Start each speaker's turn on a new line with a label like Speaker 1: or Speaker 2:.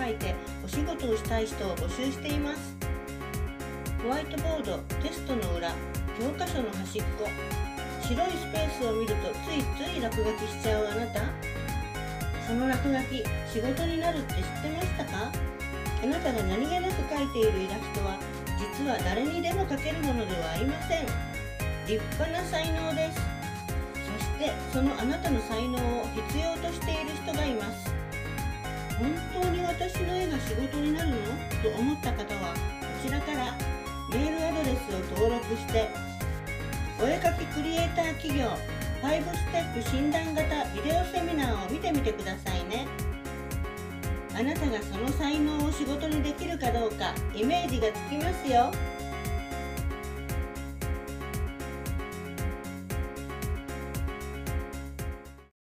Speaker 1: 書いてお仕事をしたい人を募集しています。ホワイトボードテストの裏教科書の端っこ。白いスペースを見るとついつい落書きしちゃうあなた。その落書き仕事になるって知ってましたか？あなたが何気なく描いているイラストは実は誰にでも描けるものではありません。立派な才能です。そしてそのあなたの才能を必要としている人本当に私の絵が仕事になるの？と思った方はこちらからメールアドレスを登録してお絵かきクリエイター企業5ステップ診断型ビデオセミナーを見てみてくださいね。あなたがその才能を仕事にできるかどうかイメージがつきますよ。